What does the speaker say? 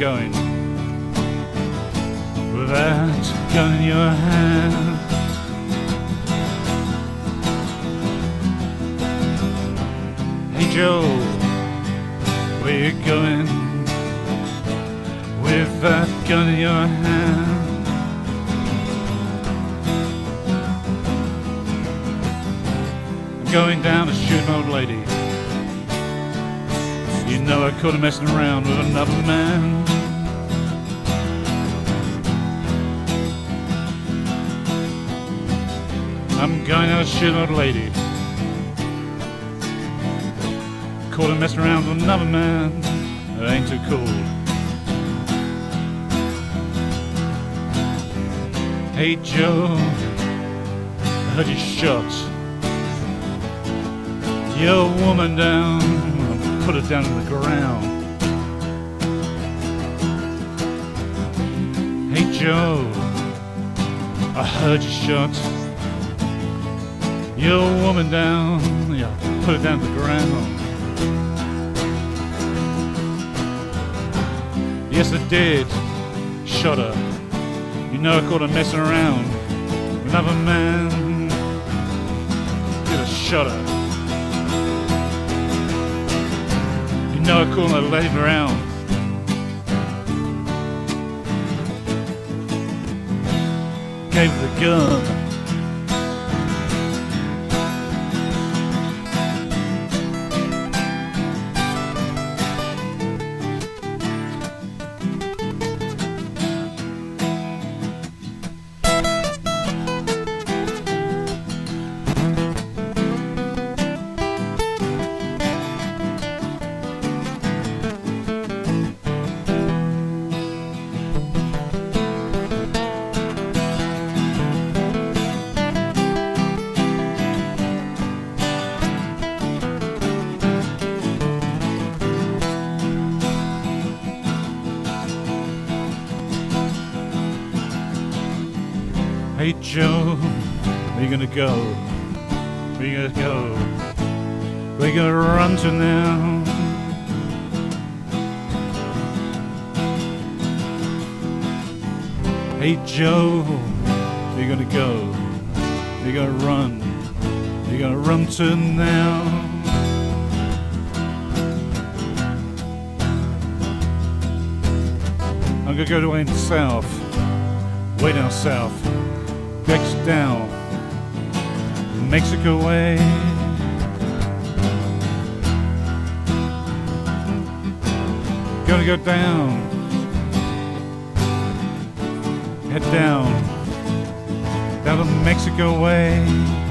going with that gun in your hand? Hey Joe, where you going with that gun in your hand? I'm going down to shoot an old lady. Know I her messing around with another man. I'm going out an old lady. Caught her messing around with another man. It ain't too cool. Hey Joe, I heard you shot your woman down, put it down to the ground. Hey Joe, I heard you shot your woman down, yeah, put it down to the ground. Yes, I did, shot her. You know I caught her messing around another man. Did a shot her. Know I caught her laying around. Gave the gun. Hey Joe, where you gonna go? Where you gonna go? Where you gonna run to now? Hey Joe, where you gonna go? Where you gonna run? Where you gonna run to now? I'm gonna go to way south, way down south. Bex down, Mexico way. Gonna go down, head down, down to Mexico way.